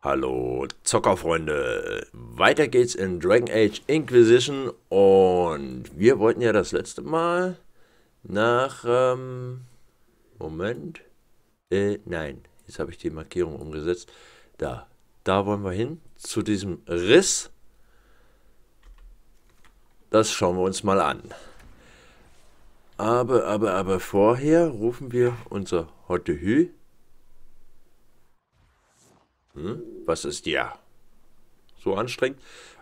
Hallo Zockerfreunde, weiter geht's in Dragon Age Inquisition und wir wollten ja das letzte Mal nach, ähm, Moment, äh, nein, jetzt habe ich die Markierung umgesetzt, da, da wollen wir hin, zu diesem Riss, das schauen wir uns mal an. Aber, aber, aber vorher rufen wir unser Hottehü hm? Was ist ja? So anstrengend?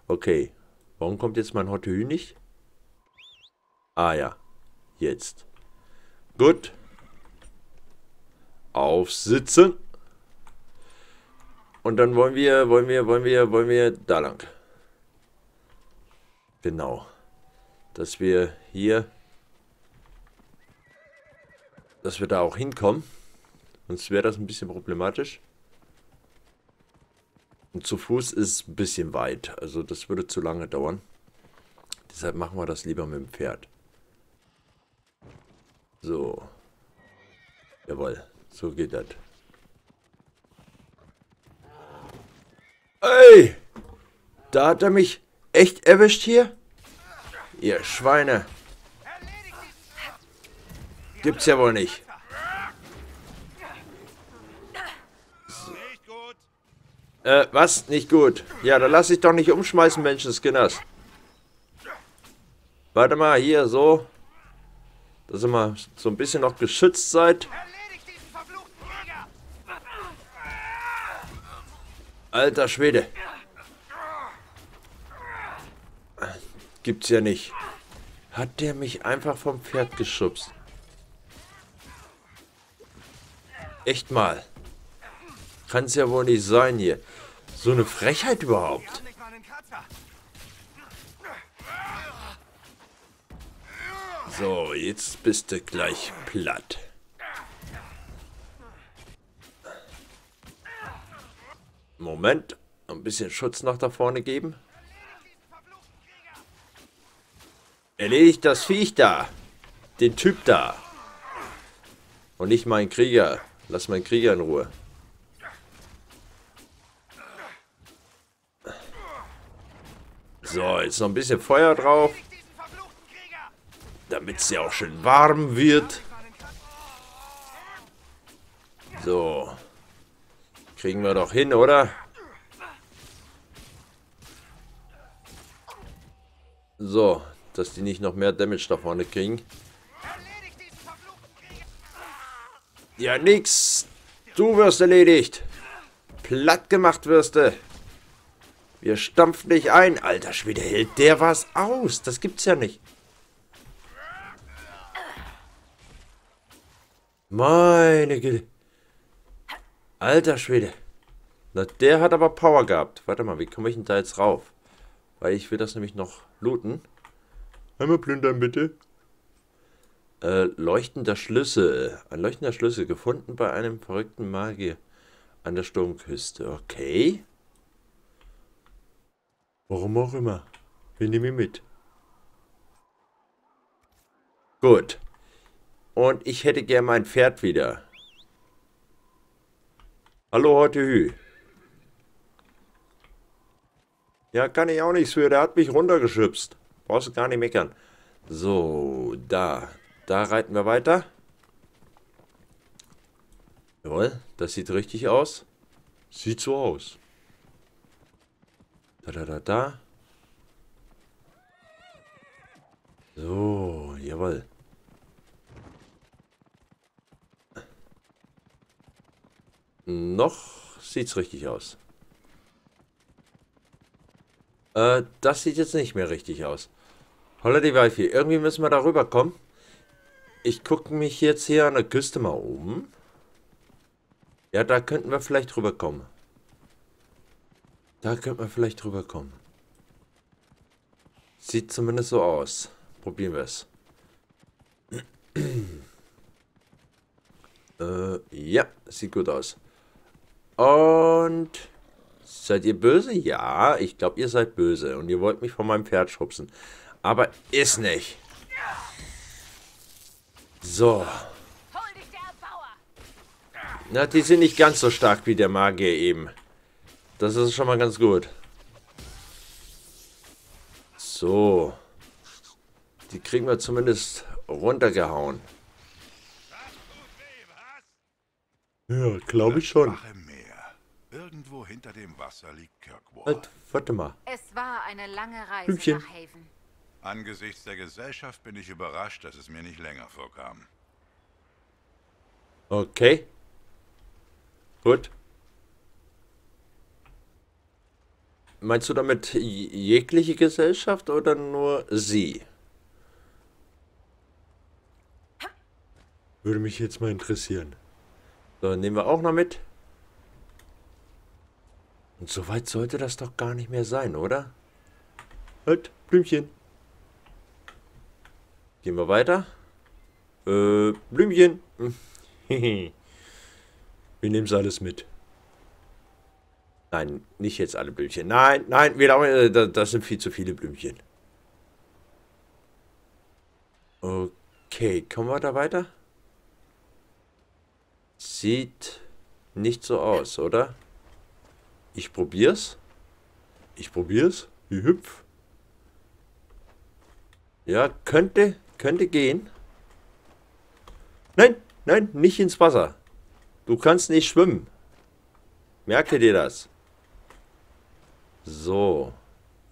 Okay. Warum kommt jetzt mein Hotte nicht? Ah ja. Jetzt. Gut. Aufsitzen. Und dann wollen wir, wollen wir, wollen wir, wollen wir da lang. Genau. Dass wir hier, dass wir da auch hinkommen. Sonst wäre das ein bisschen problematisch. Zu Fuß ist ein bisschen weit. Also das würde zu lange dauern. Deshalb machen wir das lieber mit dem Pferd. So. Jawohl. So geht das. Ey! Da hat er mich echt erwischt hier? Ihr Schweine. Gibt's ja wohl nicht. Äh, was? Nicht gut. Ja, dann lass dich doch nicht umschmeißen, Menschenskinners. Warte mal, hier, so. Dass ihr mal so ein bisschen noch geschützt seid. Alter Schwede. Gibt's ja nicht. Hat der mich einfach vom Pferd geschubst? Echt mal. Kann's ja wohl nicht sein hier. So eine Frechheit überhaupt. So, jetzt bist du gleich platt. Moment, ein bisschen Schutz nach da vorne geben. Erledigt das Viech da. Den Typ da. Und nicht meinen Krieger. Lass meinen Krieger in Ruhe. So, jetzt noch ein bisschen Feuer drauf. Damit es ja auch schön warm wird. So. Kriegen wir doch hin, oder? So, dass die nicht noch mehr Damage da vorne kriegen. Ja, nix. Du wirst erledigt. Platt gemacht wirst du. Wir stampfen dich ein. Alter Schwede, hält der was aus? Das gibt's ja nicht. Meine Güte. Alter Schwede. Na, der hat aber Power gehabt. Warte mal, wie komme ich denn da jetzt rauf? Weil ich will das nämlich noch looten. Einmal plündern, bitte. Äh, leuchtender Schlüssel. Ein leuchtender Schlüssel gefunden bei einem verrückten Magier an der Sturmküste. Okay. Warum auch immer. Wir nehmen ihn mit. Gut. Und ich hätte gern mein Pferd wieder. Hallo, heute Hü. Ja, kann ich auch nichts für. Der hat mich runtergeschubst. Brauchst du gar nicht meckern. So, da. Da reiten wir weiter. Jawohl, das sieht richtig aus. Sieht so aus. Da, da, da, da. So, jawohl. Noch sieht's richtig aus. Äh, das sieht jetzt nicht mehr richtig aus. Holla die Waldfee. Irgendwie müssen wir da rüberkommen. Ich gucke mich jetzt hier an der Küste mal um. Ja, da könnten wir vielleicht rüberkommen. Da könnte man vielleicht drüber kommen. Sieht zumindest so aus. Probieren wir es. äh, ja, sieht gut aus. Und seid ihr böse? Ja, ich glaube, ihr seid böse. Und ihr wollt mich von meinem Pferd schubsen. Aber ist nicht. So. Na, die sind nicht ganz so stark wie der Magier eben. Das ist schon mal ganz gut. So. Die kriegen wir zumindest runtergehauen. Ja, glaube ich schon. Irgendwo hinter dem Wasser liegt Kirkwall. Halt, warte mal. Es war eine lange Reise Blümchen. nach Haven. Angesichts der Gesellschaft bin ich überrascht, dass es mir nicht länger vorkam. Okay. Gut. Meinst du damit jegliche Gesellschaft oder nur sie? Würde mich jetzt mal interessieren. So, nehmen wir auch noch mit. Und so weit sollte das doch gar nicht mehr sein, oder? Halt, Blümchen. Gehen wir weiter. Äh, Blümchen. wir nehmen alles mit. Nein, nicht jetzt alle Blümchen. Nein, nein, wir äh, das sind viel zu viele Blümchen. Okay, kommen wir da weiter? Sieht nicht so aus, oder? Ich probier's. Ich probier's. Wie hüpf. Ja, könnte, könnte gehen. Nein, nein, nicht ins Wasser. Du kannst nicht schwimmen. Merke dir das. So.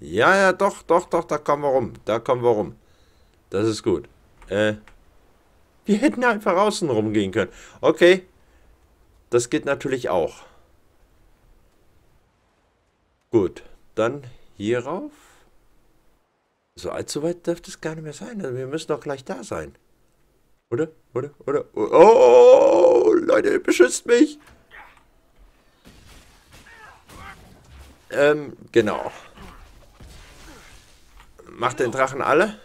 Ja, ja, doch, doch, doch, da kommen wir rum. Da kommen wir rum. Das ist gut. Äh, wir hätten einfach außen rumgehen können. Okay. Das geht natürlich auch. Gut, dann hier rauf. So allzu weit dürfte es gar nicht mehr sein. Also wir müssen doch gleich da sein. Oder? Oder? Oder? Oh, Leute, beschützt mich! Ähm, genau. Macht den Drachen alle?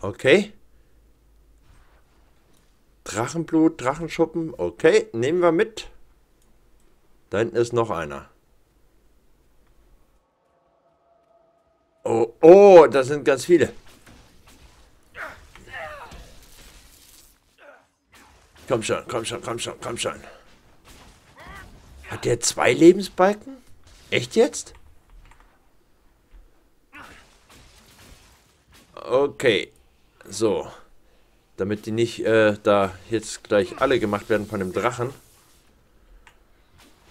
Okay. Drachenblut, Drachenschuppen. Okay, nehmen wir mit. Da hinten ist noch einer. Oh, oh, das sind ganz viele. Komm schon, komm schon, komm schon, komm schon. Hat der zwei Lebensbalken? Echt jetzt? Okay. So. Damit die nicht äh, da jetzt gleich alle gemacht werden von dem Drachen.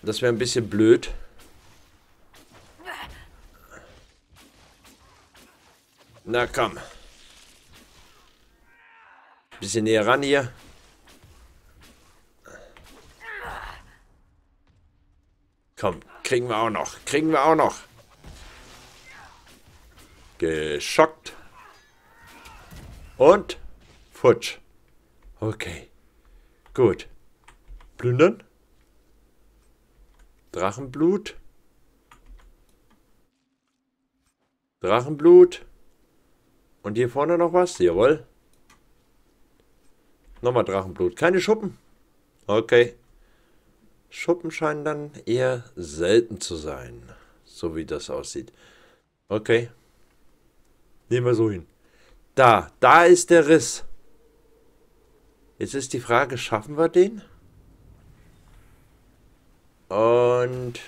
Das wäre ein bisschen blöd. Na komm. Bisschen näher ran hier. Komm, kriegen wir auch noch. Kriegen wir auch noch. Geschockt. Und futsch. Okay. Gut. Plündern. Drachenblut. Drachenblut. Und hier vorne noch was? Jawohl. Nochmal Drachenblut. Keine Schuppen. Okay. Schuppen scheinen dann eher selten zu sein. So wie das aussieht. Okay. Nehmen wir so hin. Da, da ist der Riss. Jetzt ist die Frage, schaffen wir den? Und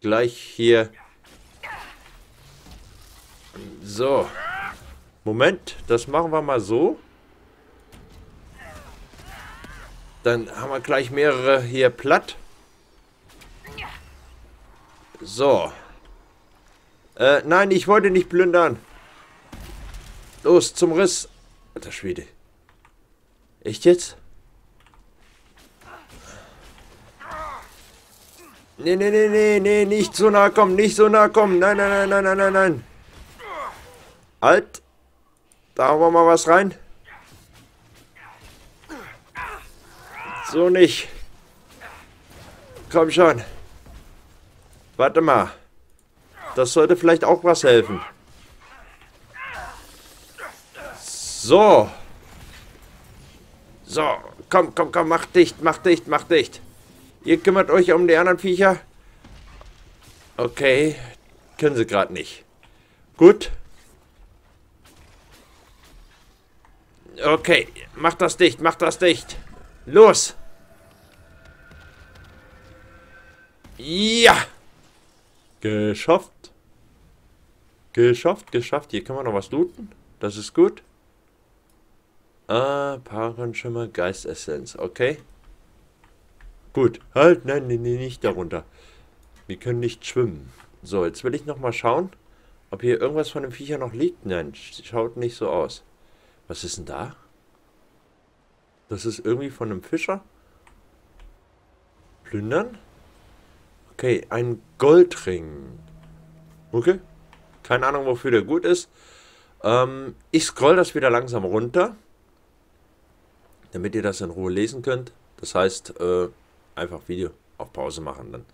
gleich hier. So. Moment, das machen wir mal so. Dann haben wir gleich mehrere hier platt. So. Äh, nein, ich wollte nicht plündern. Los, zum Riss. Alter Schwede. Echt jetzt? Nee, nee, nee, nee, nee, nicht so nah kommen, nicht so nah kommen. Nein, nein, nein, nein, nein, nein, nein. Halt. Da haben wir mal was rein. So nicht. Komm schon. Warte mal. Das sollte vielleicht auch was helfen. So. So. Komm, komm, komm. Mach dicht, mach dicht, mach dicht. Ihr kümmert euch um die anderen Viecher. Okay. Können sie gerade nicht. Gut. Okay. Mach das dicht, mach das dicht. Los. Ja! Geschafft. Geschafft, geschafft. Hier können wir noch was looten. Das ist gut. Ah, Paragonschimmer, Geistessenz. Okay. Gut. Halt, nein, nein, nein, nicht darunter. Wir können nicht schwimmen. So, jetzt will ich noch mal schauen, ob hier irgendwas von dem Viecher noch liegt. Nein, schaut nicht so aus. Was ist denn da? Das ist irgendwie von einem Fischer? Plündern? Okay, ein Goldring. Okay. Keine Ahnung, wofür der gut ist. Ähm, ich scroll das wieder langsam runter. Damit ihr das in Ruhe lesen könnt. Das heißt, äh, einfach Video auf Pause machen. Dann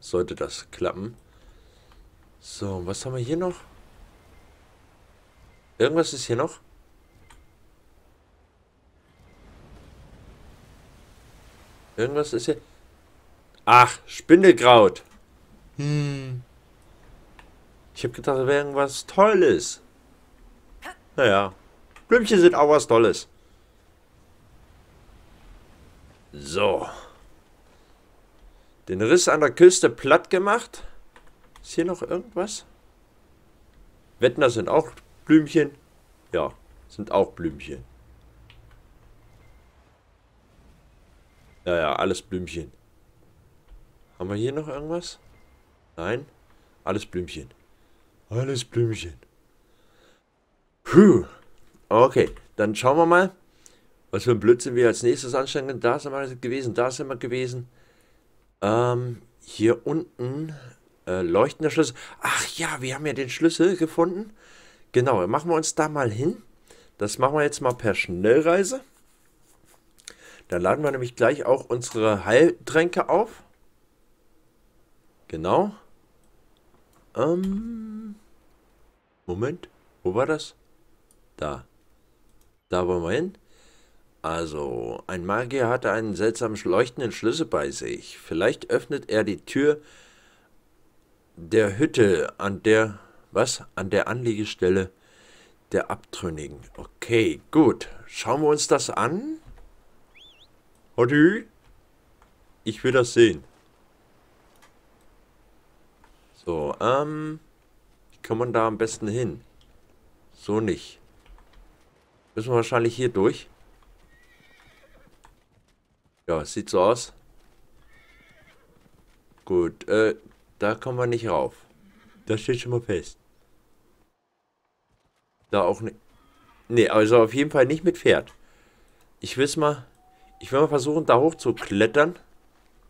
sollte das klappen. So, was haben wir hier noch? Irgendwas ist hier noch? Irgendwas ist hier. Ach, Spindelkraut. Hm. Ich habe gedacht, da wäre irgendwas Tolles. Naja, Blümchen sind auch was Tolles. So. Den Riss an der Küste platt gemacht. Ist hier noch irgendwas? Wetten, das sind auch Blümchen? Ja, sind auch Blümchen. Ja, ja, alles Blümchen. Haben wir hier noch irgendwas? Nein? Alles Blümchen. Alles Blümchen. Puh. Okay, dann schauen wir mal, was für ein Blödsinn wir als nächstes anstellen. Da sind wir gewesen, da sind wir gewesen. Ähm, hier unten äh, leuchtender Schlüssel. Ach ja, wir haben ja den Schlüssel gefunden. Genau, machen wir uns da mal hin. Das machen wir jetzt mal per Schnellreise. Dann laden wir nämlich gleich auch unsere Heiltränke auf. Genau. Ähm. Moment. Wo war das? Da. Da wollen wir hin. Also, ein Magier hatte einen seltsamen leuchtenden Schlüssel bei sich. Vielleicht öffnet er die Tür der Hütte an der, was? An der Anlegestelle der Abtrünnigen. Okay, gut. Schauen wir uns das an. Hadi. Ich will das sehen. So, ähm. Wie kann man da am besten hin? So nicht. Müssen wir wahrscheinlich hier durch. Ja, sieht so aus. Gut, äh, da kommen wir nicht rauf. Das steht schon mal fest. Da auch nicht. Nee, also auf jeden Fall nicht mit Pferd. Ich will mal. Ich will mal versuchen, da hoch zu klettern.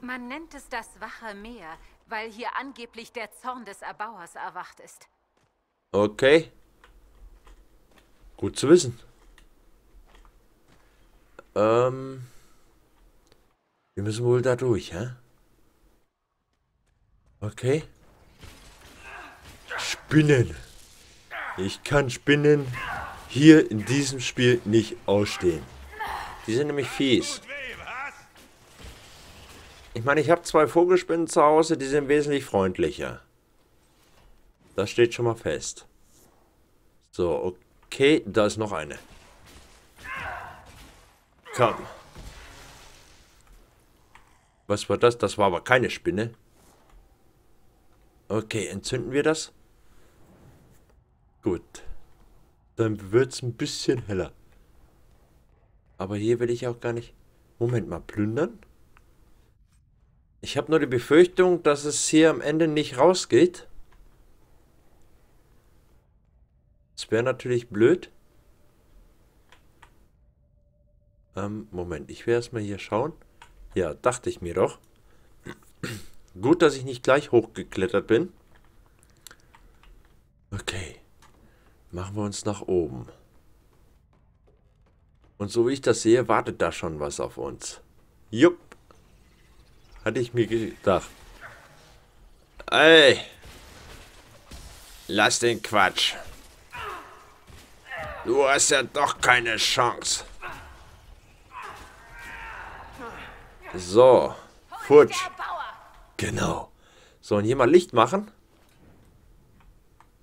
Man nennt es das Wache Meer, weil hier angeblich der Zorn des Erbauers erwacht ist. Okay. Gut zu wissen. Ähm. Wir müssen wohl da durch, hä? Okay. Spinnen. Ich kann Spinnen hier in diesem Spiel nicht ausstehen. Die sind nämlich fies. Ich meine, ich habe zwei Vogelspinnen zu Hause, die sind wesentlich freundlicher. Das steht schon mal fest. So, okay, da ist noch eine. Komm. Was war das? Das war aber keine Spinne. Okay, entzünden wir das? Gut. Dann wird es ein bisschen heller. Aber hier will ich auch gar nicht... Moment mal, plündern? Ich habe nur die Befürchtung, dass es hier am Ende nicht rausgeht. Das wäre natürlich blöd. Ähm, Moment, ich werde erstmal hier schauen. Ja, dachte ich mir doch. Gut, dass ich nicht gleich hochgeklettert bin. Okay. Machen wir uns nach oben. Und so wie ich das sehe, wartet da schon was auf uns. Jupp. Hatte ich mir gedacht. Ey. Lass den Quatsch. Du hast ja doch keine Chance. So. Futsch. Genau. So, und hier mal Licht machen.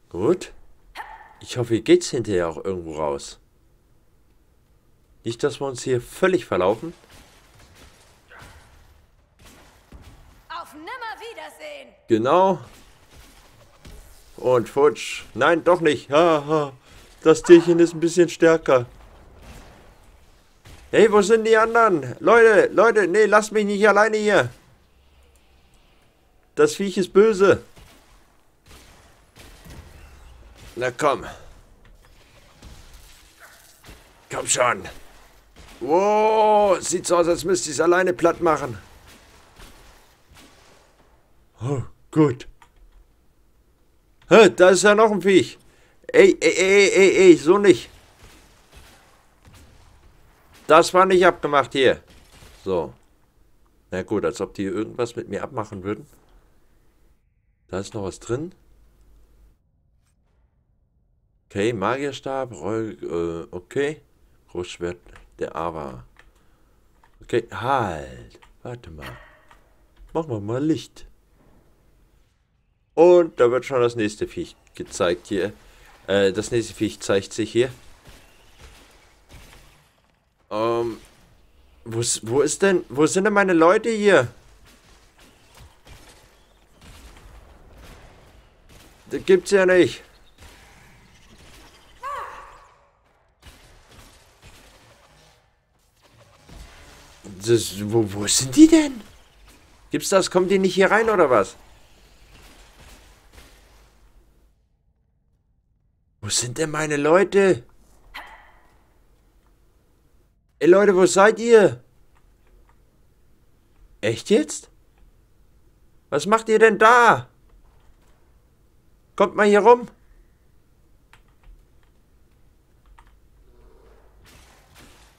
Gut. Ich hoffe, hier geht's hinterher auch irgendwo raus. Nicht, dass wir uns hier völlig verlaufen. Auf Nimmerwiedersehen. Genau. Und futsch. Nein, doch nicht. Haha. Das Tierchen ist ein bisschen stärker. Hey, wo sind die anderen? Leute, Leute, nee, lasst mich nicht alleine hier. Das Viech ist böse. Na komm. Komm schon. Wow, sieht so aus, als müsste ich es alleine platt machen. Oh, gut. Hä, da ist ja noch ein Viech. Ey, ey, ey, ey, ey, so nicht. Das war nicht abgemacht hier. So. Na gut, als ob die irgendwas mit mir abmachen würden. Da ist noch was drin. Okay, Magierstab, Roll, äh, okay. Großschwert der Ava. Okay, halt. Warte mal. Machen wir mal Licht. Und da wird schon das nächste Viech gezeigt hier. Äh, das nächste Viech zeigt sich hier. Ähm, wo ist, wo ist denn, wo sind denn meine Leute hier? Das gibt's ja nicht. Das, wo, wo sind die denn? Gibt's das? Kommt die nicht hier rein oder was? Wo sind denn meine Leute? Ey Leute, wo seid ihr? Echt jetzt? Was macht ihr denn da? Kommt mal hier rum.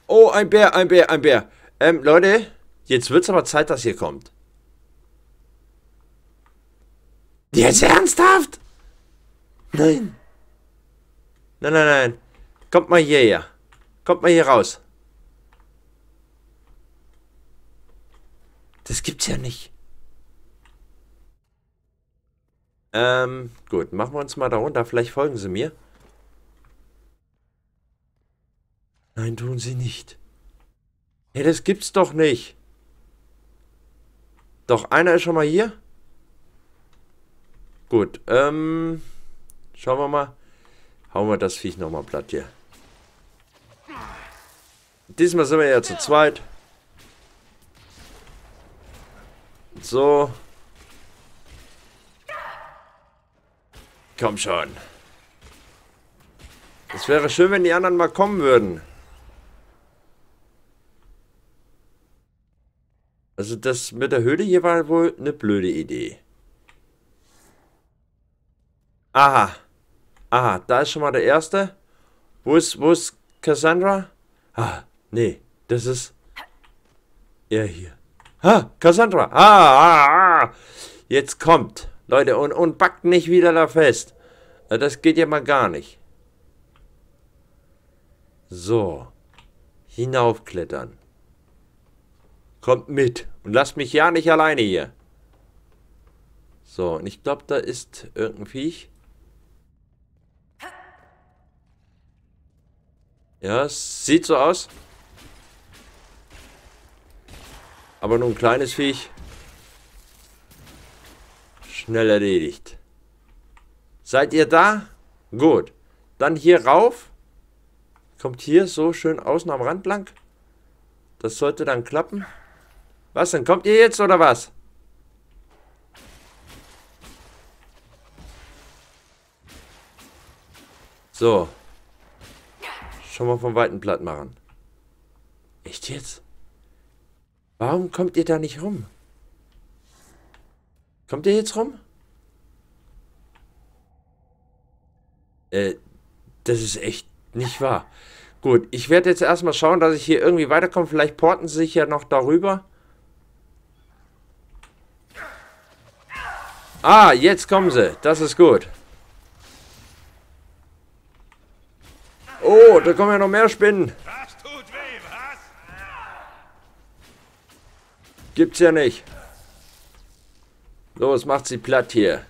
Oh, ein Bär, ein Bär, ein Bär. Ähm, Leute, jetzt wird's aber Zeit, dass ihr kommt. Jetzt ernsthaft? Nein. Nein, nein, nein. Kommt mal hierher. Kommt mal hier raus. Das gibt's ja nicht. Ähm, gut, machen wir uns mal da runter. Vielleicht folgen sie mir. Nein, tun sie nicht. Hey, das gibt's doch nicht. Doch, einer ist schon mal hier. Gut, ähm, schauen wir mal. Hauen wir das Viech nochmal platt hier. Diesmal sind wir ja zu zweit. So. Komm schon. Es wäre schön, wenn die anderen mal kommen würden. Also das mit der Höhle hier war wohl eine blöde Idee. Aha. Aha, da ist schon mal der erste. Wo ist, wo ist Cassandra? Ah, nee, das ist er hier. Ah, Cassandra. Ah, ah, ah. Jetzt kommt. Leute, und, und backt nicht wieder da fest. Äh, das geht ja mal gar nicht. So. Hinaufklettern. Kommt mit. Und lasst mich ja nicht alleine hier. So, und ich glaube, da ist irgendein Viech. Ja, sieht so aus. Aber nur ein kleines Viech. Schnell erledigt. Seid ihr da? Gut. Dann hier rauf. Kommt hier so schön außen am Rand lang. Das sollte dann klappen. Was denn? Kommt ihr jetzt oder was? So. Schon mal vom Weiten platt machen. Echt jetzt? Warum kommt ihr da nicht rum? Kommt ihr jetzt rum? Äh, das ist echt nicht wahr. Gut, ich werde jetzt erstmal schauen, dass ich hier irgendwie weiterkomme. Vielleicht porten sie sich ja noch darüber. Ah, jetzt kommen sie. Das ist gut. Oh, da kommen ja noch mehr Spinnen. Das tut weh, was? Gibt's ja nicht. Los, macht sie platt hier.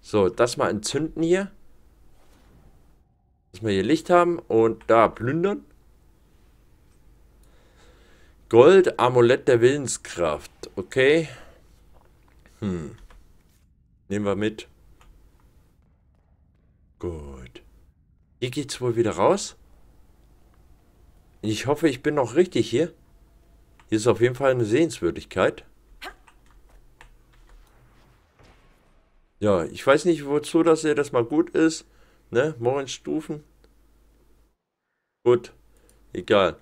So, das mal entzünden hier. Dass wir hier Licht haben und da plündern. Gold, Amulett der Willenskraft. Okay. Hm. Nehmen wir mit. Gut. Hier geht's wohl wieder raus. Ich hoffe, ich bin noch richtig hier. Hier ist auf jeden Fall eine Sehenswürdigkeit. Ja, ich weiß nicht, wozu das hier das mal gut ist. Ne, Stufen. Gut, egal.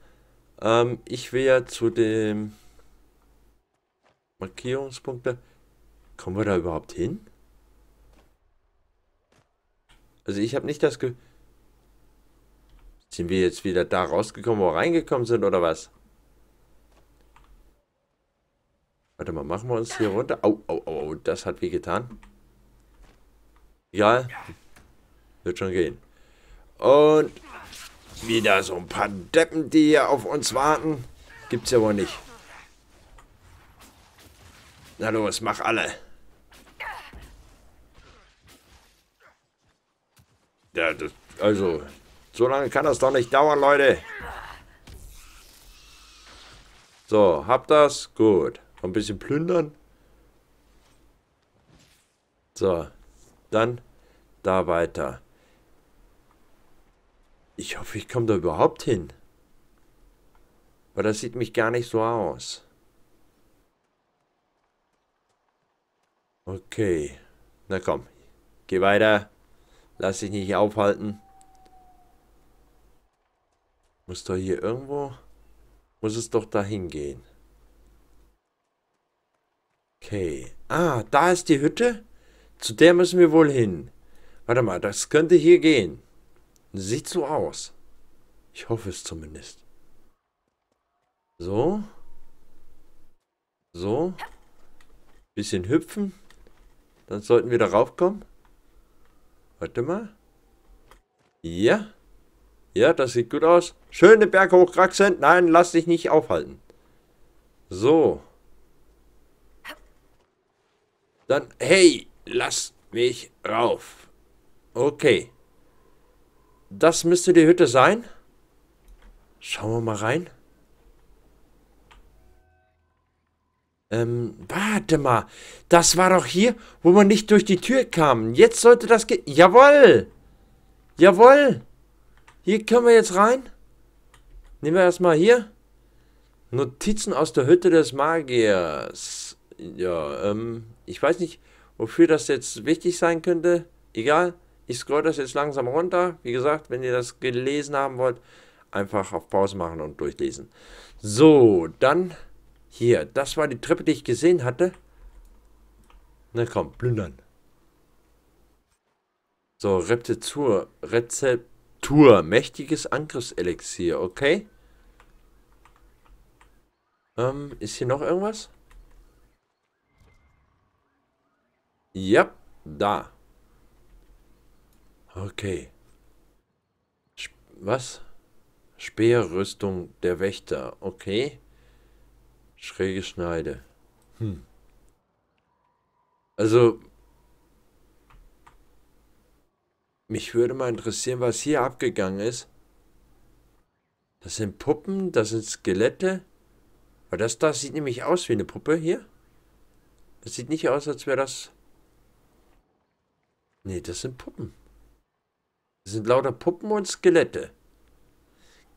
Ähm, ich will ja zu dem Markierungspunkte. Kommen wir da überhaupt hin? Also ich habe nicht das Ge... Sind wir jetzt wieder da rausgekommen, wo wir reingekommen sind, oder was? Warte mal, machen wir uns hier runter. Au, au, au, das hat weh getan. Egal. Wird schon gehen. Und wieder so ein paar Deppen, die hier auf uns warten. Gibt's ja wohl nicht. Na los, mach alle. Ja, das, also, so lange kann das doch nicht dauern, Leute. So, habt das? Gut. Ein bisschen plündern. So, dann da weiter. Ich hoffe, ich komme da überhaupt hin. Aber das sieht mich gar nicht so aus. Okay. Na komm. Geh weiter. Lass dich nicht aufhalten. Muss doch hier irgendwo... Muss es doch dahin gehen. Okay. Ah, da ist die Hütte. Zu der müssen wir wohl hin. Warte mal, das könnte hier gehen. Sieht so aus. Ich hoffe es zumindest. So. So. Bisschen hüpfen. Dann sollten wir darauf kommen. Warte mal. Ja. Ja, das sieht gut aus. Schöne Berg hochkraxen. Nein, lass dich nicht aufhalten. So. Dann, hey, lass mich rauf. Okay. Das müsste die Hütte sein. Schauen wir mal rein. Ähm, warte mal. Das war doch hier, wo man nicht durch die Tür kam. Jetzt sollte das gehen. Jawoll! Jawoll! Hier können wir jetzt rein. Nehmen wir erstmal hier. Notizen aus der Hütte des Magiers. Ja, ähm, ich weiß nicht, wofür das jetzt wichtig sein könnte. Egal. Ich scroll das jetzt langsam runter. Wie gesagt, wenn ihr das gelesen haben wollt, einfach auf Pause machen und durchlesen. So, dann hier. Das war die Treppe, die ich gesehen hatte. Na komm, plündern. So, Rezeptur. Rezeptur. Mächtiges Angriffselixier, okay. Ähm, ist hier noch irgendwas? Ja, da. Okay. Sp was? Speerrüstung der Wächter. Okay. Schräge Schneide. Hm. Also, mich würde mal interessieren, was hier abgegangen ist. Das sind Puppen, das sind Skelette. Aber das da sieht nämlich aus wie eine Puppe hier. Das sieht nicht aus, als wäre das... Nee, das sind Puppen. Das sind lauter Puppen und Skelette.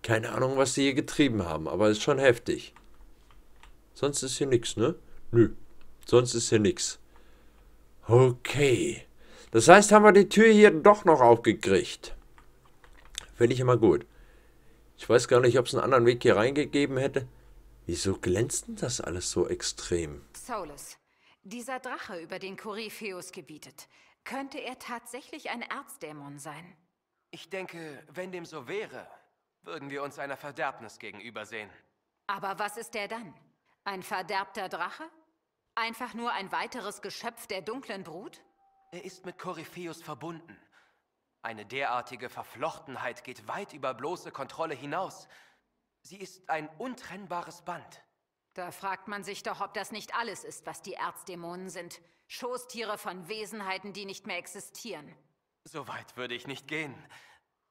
Keine Ahnung, was sie hier getrieben haben, aber ist schon heftig. Sonst ist hier nichts, ne? Nö. Sonst ist hier nichts. Okay. Das heißt, haben wir die Tür hier doch noch aufgekriegt. Finde ich immer gut. Ich weiß gar nicht, ob es einen anderen Weg hier reingegeben hätte. Wieso glänzt denn das alles so extrem? Solus, dieser Drache, über den Korypheus gebietet, könnte er tatsächlich ein Erzdämon sein? Ich denke, wenn dem so wäre, würden wir uns einer Verderbnis gegenübersehen. Aber was ist er dann? Ein verderbter Drache? Einfach nur ein weiteres Geschöpf der dunklen Brut? Er ist mit Korypheus verbunden. Eine derartige Verflochtenheit geht weit über bloße Kontrolle hinaus. Sie ist ein untrennbares Band. Da fragt man sich doch, ob das nicht alles ist, was die Erzdämonen sind. Schoßtiere von Wesenheiten, die nicht mehr existieren. So weit würde ich nicht gehen.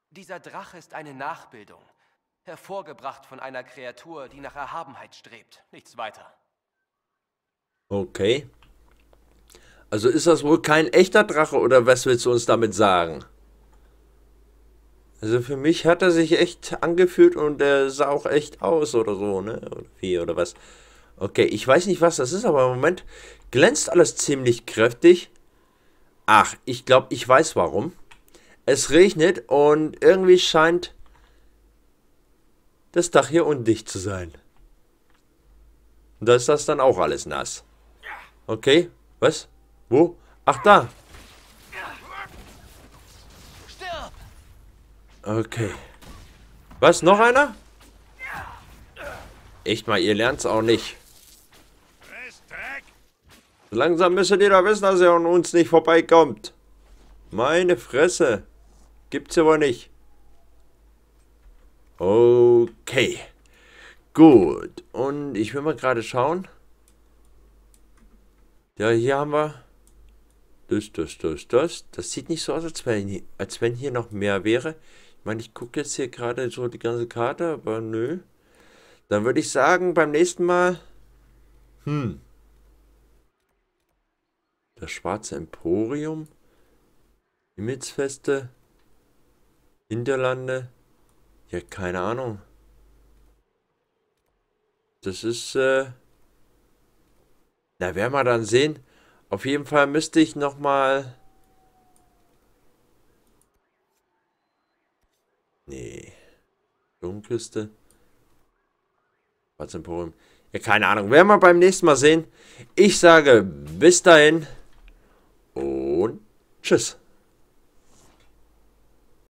Dieser Drache ist eine Nachbildung, hervorgebracht von einer Kreatur, die nach Erhabenheit strebt, nichts weiter. Okay. Also ist das wohl kein echter Drache oder was willst du uns damit sagen? Also für mich hat er sich echt angefühlt und er sah auch echt aus oder so, ne? Oder wie oder was. Okay, ich weiß nicht, was das ist, aber im Moment glänzt alles ziemlich kräftig. Ach, ich glaube, ich weiß warum. Es regnet und irgendwie scheint das Dach hier undicht zu sein. Und da ist das dann auch alles nass. Okay, was? Wo? Ach, da. Okay. Was, noch einer? Echt mal, ihr lernt's auch nicht. Langsam müsstet ihr doch wissen, dass ihr an uns nicht vorbeikommt. Meine Fresse. Gibt's aber nicht. Okay. Gut. Und ich will mal gerade schauen. Ja, hier haben wir das, das, das, das. Das sieht nicht so aus, als wenn, als wenn hier noch mehr wäre. Ich meine, ich gucke jetzt hier gerade so die ganze Karte, aber nö. Dann würde ich sagen, beim nächsten Mal... Hm. Das schwarze Emporium. Himmelsfeste. Hinterlande. Ja, keine Ahnung. Das ist, äh... Na, werden wir dann sehen. Auf jeden Fall müsste ich nochmal... Nee. Domküste. Was Emporium. Ja, keine Ahnung. Werden wir beim nächsten Mal sehen. Ich sage bis dahin und tschüss.